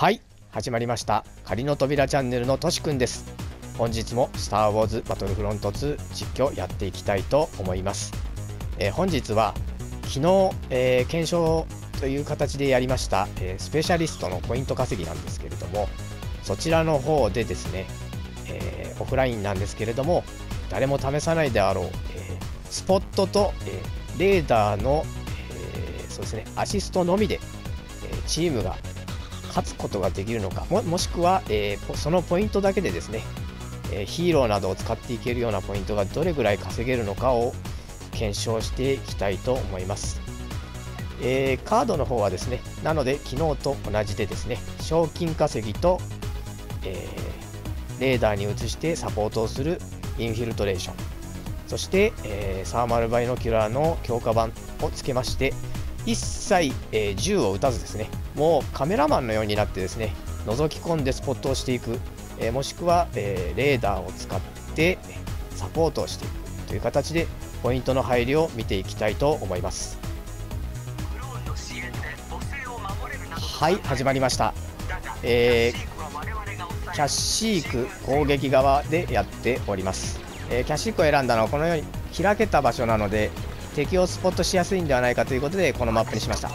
はい始まりました。仮の扉チャンネルのとしくんです。本日もスター・ウォーズ・バトルフロント2実況やっていきたいと思います、えー、本日は昨日、えー、検証という形でやりました、えー、スペシャリストのポイント稼ぎなんですけれどもそちらの方でですね、えオフラインなんですけれども誰も試さないであろう、えスポットと、えレーダーの、えそうですねアシストのみで、えチームが勝つことができるのか。ももしくは、えー、そのポイントだけでですね、えー、ヒーローなどを使っていけるようなポイントがどれぐらい稼げるのかを検証していきたいと思います、えー、カードの方はですねなので昨日と同じでですね賞金稼ぎと、えレーダーに移してサポートをするインフィルトレーション。そして、えサーマルバイノキュラーの強化版をつけまして一切、え、銃を撃たずですねもうカメラマンのようになってですね覗き込んでスポットをしていく、えー、もしくは、えー、レーダーを使ってサポートをしていくという形でポイントの入りを見ていきたいと思います。はい始まりました、えー、キャッシーク攻撃側でやっております、えー、キャッシークを選んだのはこのように開けた場所なので敵をスポットしやすいんではないかということでこのマップにしました。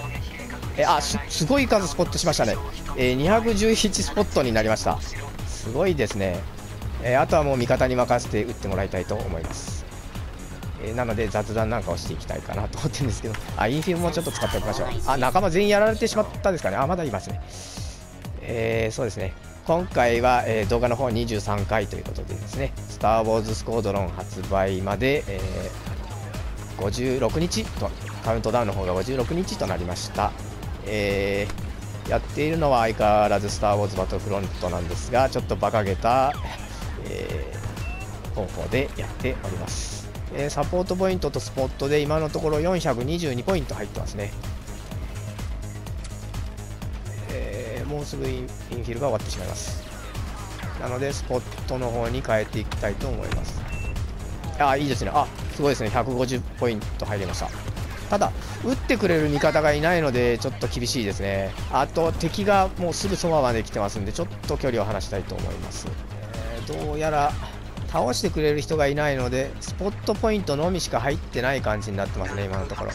えあすごい数スポットしましたね、えー、211スポットになりました。すごいですね、えー、あとはもう味方に任せて打ってもらいたいと思います、えー、なので雑談なんかをしていきたいかなと思ってるんですけど。あインフィルもちょっと使っておきましょう。あ仲間全員やられてしまったんですかね。あまだいますね。えー、そうですね。今回は、えー、動画の方23回ということでですね、スター・ウォーズ・スコードロン発売まで、え56日とカウントダウンの方が56日となりました、えー、やっているのは相変わらずスター・ウォーズ・バトルフロントなんですがちょっと馬鹿げた、えー、方法でやっております、えー、サポートポイントとスポットで今のところ422ポイント入ってますね。えもうすぐインフィルが終わってしまいます。なのでスポットの方に変えていきたいと思います。あいいですね。あすごいですね。150ポイント入りました。ただ打ってくれる味方がいないのでちょっと厳しいですね。あと敵がもうすぐそばまで来てますんでちょっと距離を離したいと思います、えー、どうやら倒してくれる人がいないのでスポットポイントのみしか入ってない感じになってますね今のところ。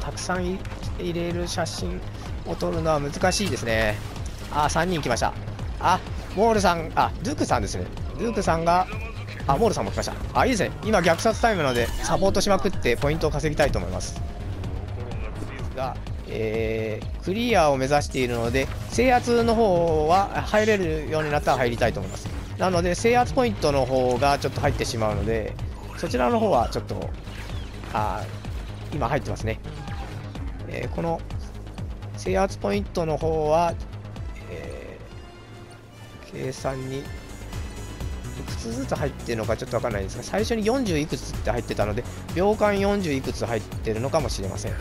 たくさん入れる写真を撮るのは難しいですね。あ3人来ました。あモールさんあドゥークさんですね。ドゥークさんがあ、モールさんも来ました。あ、いいですね。今、虐殺タイムなので、サポートしまくってポイントを稼ぎたいと思います。が、えー、クリアを目指しているので、制圧の方は入れるようになったら入りたいと思います。なので、制圧ポイントの方がちょっと入ってしまうので、そちらの方はちょっと、あ今入ってますね。えー、この制圧ポイントの方は、えー、計算にくつずつ入ってるのかちょっとわかんないんですが最初に40いくつって入ってたので秒間40いくつ入ってるのかもしれません。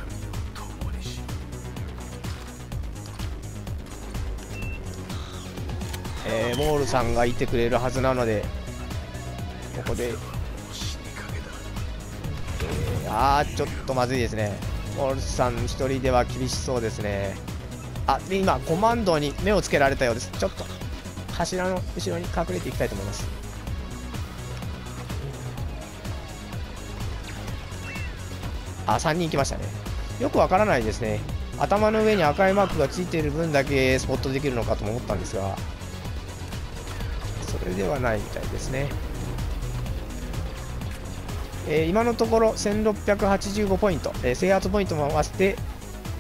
えー、モールさんがいてくれるはずなのでここで、えー、あーちょっとまずいですね。モールさん1人では厳しそうですね。あで今コマンドに目をつけられたようです。ちょっと柱の後ろに隠れていきたいと思います。あ、3人来ましたね。よくわからないですね。頭の上に赤いマークがついている分だけスポットできるのかと思ったんですが、それではないみたいですね。えー、今のところ1685ポイント、えー、制圧ポイントも合わせて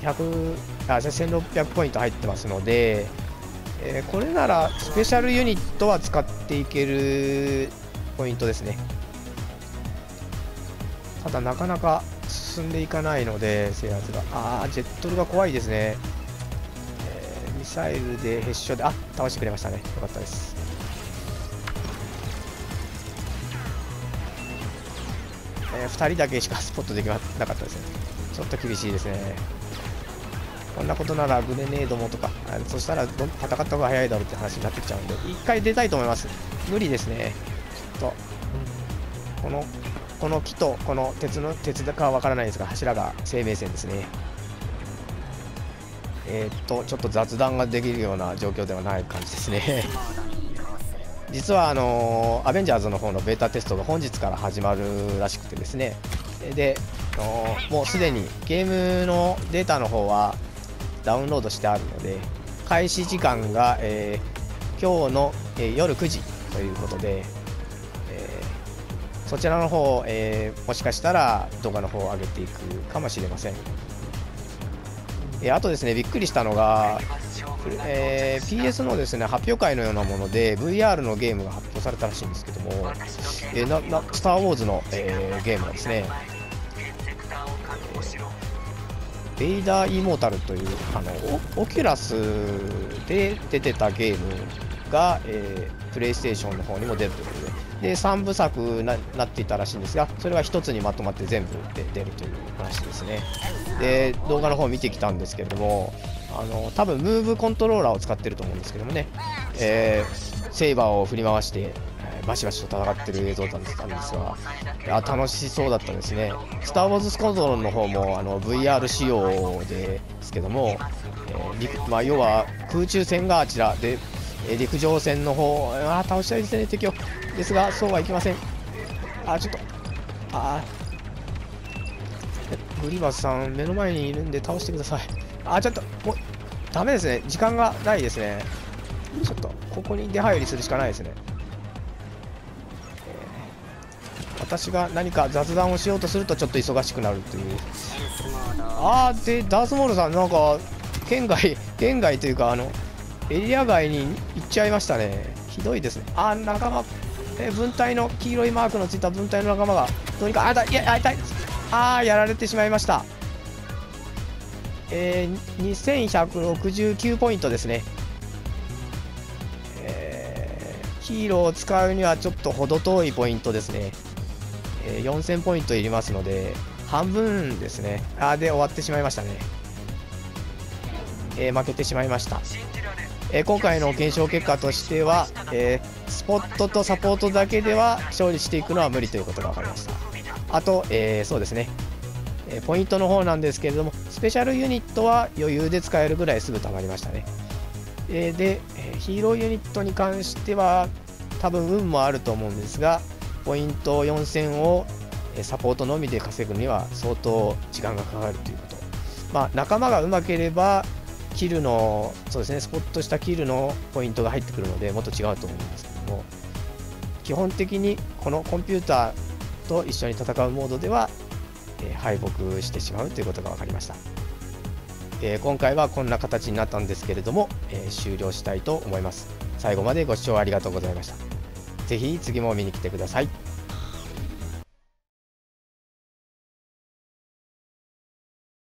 100あ1600ポイント入ってますので、えー、これならスペシャルユニットは使っていけるポイントですね。ただなかなか進んでいかないので、制圧が。ああ、ジェットルが怖いですね。えー、ミサイルでヘッショで、あ倒してくれましたね。よかったです。えー、2人だけしかスポットできなかったですね。ちょっと厳しいですね。こんなことならグレネードもとか、そしたらど戦った方が早いだろうって話になってきちゃうんで、1回出たいと思います。無理ですね。ちょっと、このこの木とこの鉄の鉄かは分からないですが柱が生命線ですね。えー、っとちょっと雑談ができるような状況ではない感じですね。実はあのアベンジャーズの方のベータテストが本日から始まるらしくてですね。でもうすでにゲームのデータの方はダウンロードしてあるので開始時間が、えー、今日の、えー、夜9時ということで、そちらの方、えもしかしたら動画の方を上げていくかもしれません、えあとですねびっくりしたのが、え PS のですね発表会のようなもので VR のゲームが発表されたらしいんですけども、えななスター・ウォーズの、えゲームがですねベイダー・イモータルというあのオキュラスで出てたゲームが、えー、プレイステーションの方にも出るという。ことでで3部作ななっていたらしいんですがそれが1つにまとまって全部で出るという話ですね。で動画の方を見てきたんですけれどもあの多分ムーブコントローラーを使ってると思うんですけどもね、えー、セイバーを振り回してバシバシと戦ってる映像だったんですが、いや楽しそうだったですね。スター・ウォーズ・スコードロンの方もあの VR 仕様ですけども、えーまあ、要は空中戦があちらで、え陸上戦の方あ倒したいですね、敵を。ですが、そうはいきません。あ、ちょっと、あグリバスさん、目の前にいるんで倒してください。あ、ちょっと、もう、ダメですね。時間がないですね。ちょっと、ここに出入りするしかないですね。私が何か雑談をしようとするとちょっと忙しくなるというああでダースモールさんなんか県外県外というかあのエリア外に行っちゃいましたね。ひどいですね。あ仲間。え分隊の黄色いマークのついた分隊の仲間がどうにかあだいや痛い。ああやられてしまいました。えー、2169ポイントですね。えー、ヒーローを使うにはちょっと程遠いポイントですね。え4000ポイントいりますので、半分ですね。あで終わってしまいましたね。えー、負けてしまいました。え、今回の検証結果としては、え、スポットとサポートだけでは勝利していくのは無理ということが分かりました。あと、えそうですね、えポイントの方なんですけれども、スペシャルユニットは余裕で使えるぐらいすぐ溜まりましたね。えで、えヒーローユニットに関しては、多分運もあると思うんですが、ポイント4000をサポートのみで稼ぐには相当時間がかかるということ。まあ、仲間がうまければ、キルの、そうですね、スポットしたキルのポイントが入ってくるので、もっと違うと思うんですけども、基本的にこのコンピューターと一緒に戦うモードでは、えー、敗北してしまうということが分かりました。えー、今回はこんな形になったんですけれども、えー、終了したいと思います。最後までご視聴ありがとうございました。ぜひ次も見に来てください。